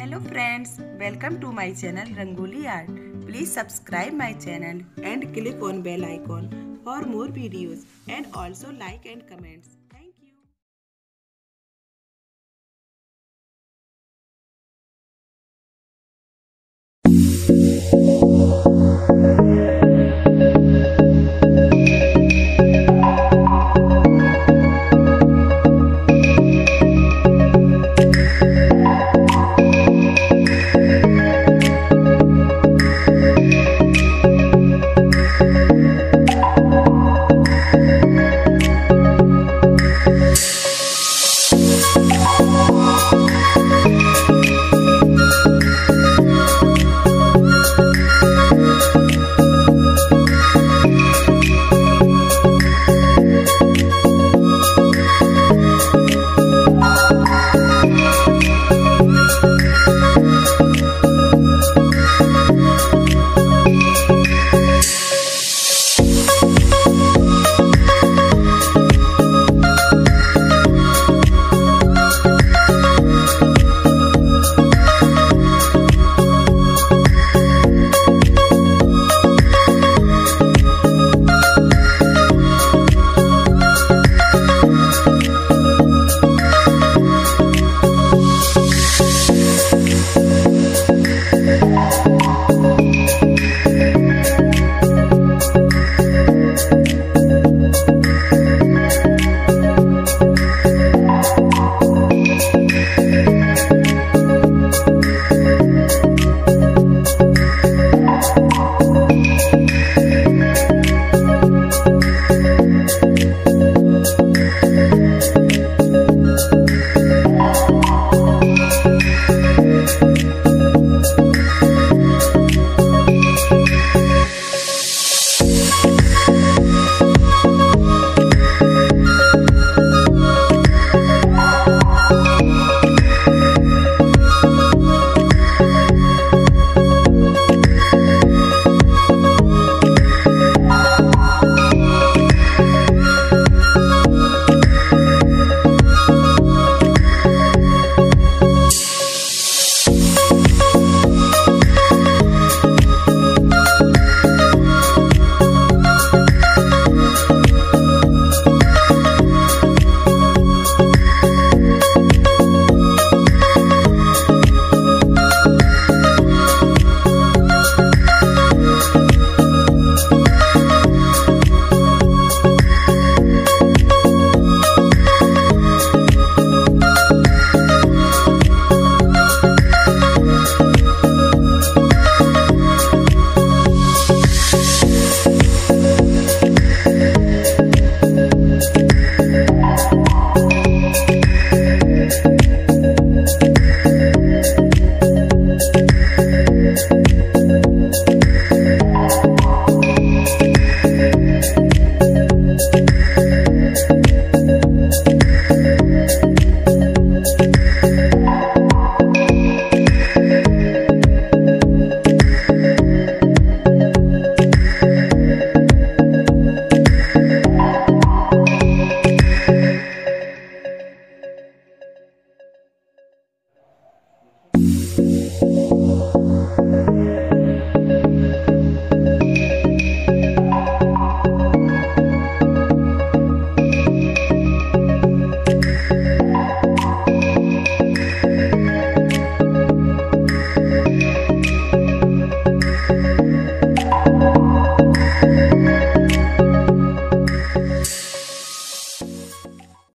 Hello friends, welcome to my channel Rangoli Art. Please subscribe my channel and click on bell icon for more videos and also like and comments.